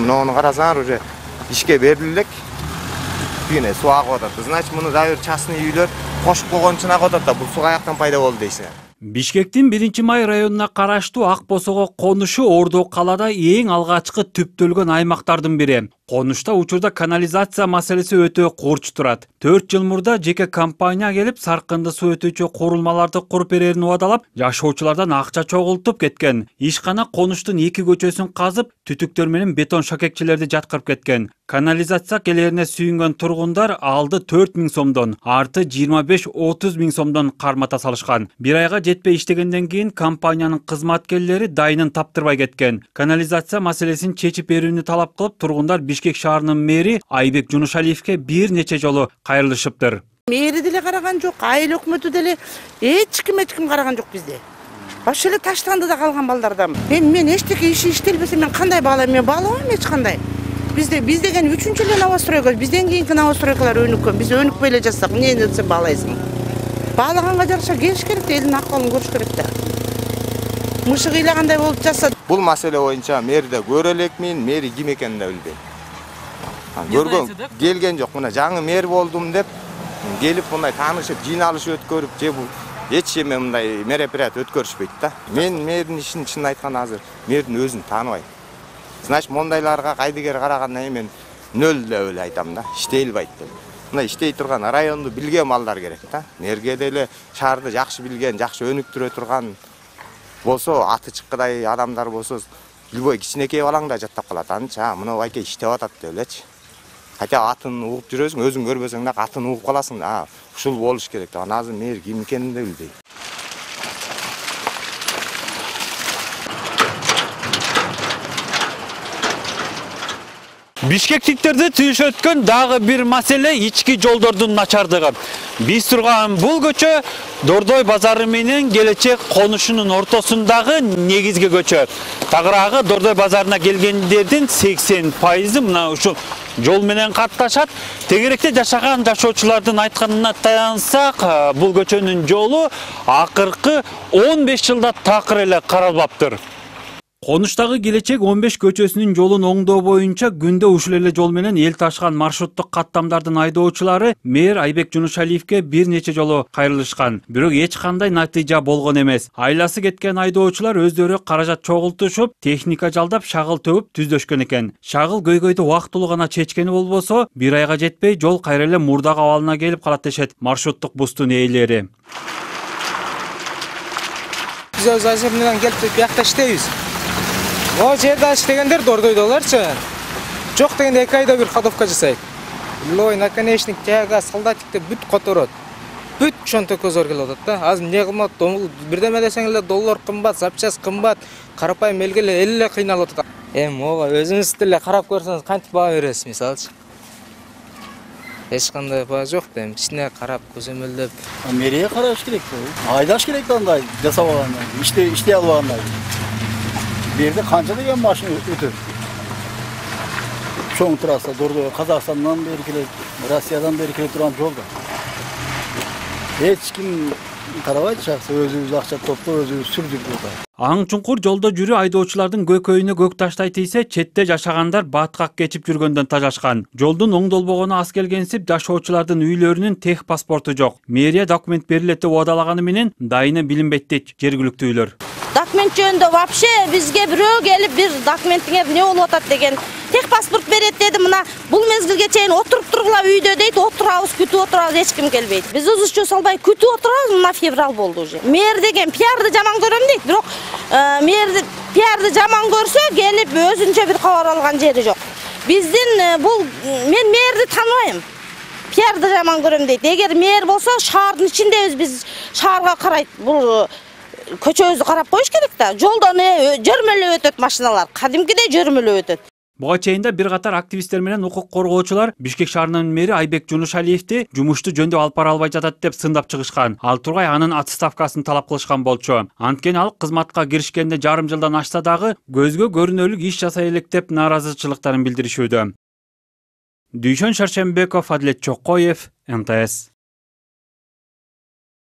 мынуну карасаңар уже ишке элек кичине суу агып атат значит муну дагы бир частный үйлөр кошуп койгон үчүн агып атат да бул суу каяктан пайда болду дейсиңер бишкектин биринчи май районуна караштуу ак босого конушу ордо калаада эң алгачкы түптөлгөн аймактардын бири. Конушта учурда канализация маселеси өтө курч турат төрт жыл мурда жеке компания келип саркынды суу өтүүчү курулмаларды куруп берерин убадалап жашоочулардан акча чогултуп кеткен ишкана конуштун эки көчөсүн казып түтүктөр менен бетон шакекчелерди жаткырып кеткен канализация келерине сүйүнгөн тургундар алды төрт миң сомдон арты жыйырма беш отуз миң сомдон кармата салышкан бир айга жетпей иштегенден кийин компаниянын кызматкерлери дайынын таптырбай кеткен канализация маселесин чечип берүүнү талап кылып тургундар шаарынын мэри айбек жунушалиевке бир нече жолу кайрылышыптыр мэри деле караган жок айыл өкмөтү деле эч ким эч ким караган жок бизде вообще эле таштанды да калган балдардан эми мен эчтеке иши иштелбесе мен кандай баалайм мен баалабайм эч кандай бизде биз деген үчүнчү эле новостройка бизден кийинки новостройкалар өнүккөн биз өнүкпөй эле жатсак эмнени сен баалайсың баалаганга жараша келиш керек да элдин акыбалын көрүш керек да мышык ыйлагандай болуп жатса бул маселе боюнча мэрди көрө элекмин мэри ким экенин да билбейм көргөн келген жок мына жаңы мэр болдум деп келип мындай таанышып жыйналыш өткөрүп же бул эч эме мындай мероприятие өткөрүшпөйт да мен мэрдин ишин чынын айтканда азыр мэрдин өзүн тааныбайм значит мондайларга кайдыгер карагандан кийин мен нөл деп эле айтам да иштей албайт деп мына иштей турган районду билген балдар керек да мэрге деле шаарды жакшы билген жакшы өнүктүрө турган болсо аты чыккыдай адамдар болсо любой кичинекей балаң да жаттап калат анча мына байке иштеп атат деп элечи хотя атын угуп жүрөсүң өзүң көрбөсөң дагы атын угуп каласың а ушул болуш керек деп анан азыр мэр ким экенин да билбейм бишкектиктерди түйшөткөн дагы бир маселе ички жолдордун начардыгы биз турган бул көчө дордой базары менен келечек конушунун ортосундагы негизги көчө тагыраагы дордой базарына келгендердин сексен пайызы мына ушул жол менен катташат. Тегеректе жашаган жашоочулардын айтканына таянсак бул көчөнүн жолу акыркы он беш жылда такыр эле каралбаптыр конуштагы келечек он беш көчөсүнүн жолун оңдоо боюнча күндө ушул эле жол менен эл ташкан маршруттук каттамдардын айдоочулары мэр айбек жунушалиевке бир нече жолу кайрылышкан. Бирок эч кандай натыйжа болгон эмес. Айласы кеткен айдоочулар өздөрү каражат чогултушуп техника жалдап шагыл төгүп түздөшкөн экен. Шагыл көйгөйдү убактылуу гана чечкени болбосо бир айга жетпей жол кайра эле мурдагы абалына келип калат дешет маршруттук бустун ээлери. Биз өз аземнен келип биякта иштейбиз могу жерде иштегендер дордойдогуларчы жок дегенде эки айда бир ходовка жасайт лой наконечник тяга солдатик деп бүт которот бүт ошонтип зор келип атат да азыр эмне кылмак бирдеме десең эле доллар кымбат запчасть кымбат карапайым элге эле эл эле кыйналып атат эми могу өзүңүз деле карап көрсөңүз кантип баа бересиз мисалычы эч кандай баа жок да эми кичине карап көзөмөлдөп мэрия караш керек айдаш керек да андай жасабагандан кийин иштей албагандан жерде канча деген машина өтөт чоң трасса казакстандан бери келет россиядан бери келе турган жол да эч ким карабайт шахсы өзүбүз акча топтоп өзүбүз сүрдүк burada. Аң чуңкур жолдо жүрүү айдоочулардын көкөйүнө көк таштай тийсе четте жашагандар баткак кечип жүргөндөн тажашкан жолдун оңдолбогону аз келгенсип жашоочулардын үйлөрүнүн тех паспорту жок мэрия документ берилет деп убадалаганы менен дайыны билинбейт дейт жергиликтүүлөр документ жөнүндө вообще бизге бирөө келип бир документиңер эмне болуп атат деген. Тех паспорт берет деди мына бул мезгилге чейин отуруп тургула үйдө дейт отурабыз күтүп отурабыз эч ким келбейт. Биз узчу салбай күтүп отурабыз мына февраль болду уже. Мэр деген пиарды жаман көрөм дейт бирок э, мэр пиарды жаман көрсө келип өзүнчө бир кабар алган жери жок. Биздин э, бул мен мэрди тааныбайм пиарды жаман көрөм дейт. Эгер мэр болсо шаардын ичиндебиз биз шаарга карайт. Бул көчөбүздү карап коюш керек да. Жолдон жөрмөлөп өтөт машиналар. Кадимкидей жөрмөлөп өтөт. Буга чейин да бир катар активисттер менен укук коргоочулар бишкек шаарынын мэри айбек жунушалиевди жумушту жөндөп алып бара албай жатат деп сындап чыгышкан. Ал тургай анын отставкасын талап кылышкан болчу. Анткени ал кызматка киришкенде жарым жылдан ашса дагы көзгө көрүнөрлүк иш жасай элек деп нааразычылыктарын билдиришүүдө. Дүйшөн шаршембеков адилет чокоев нтс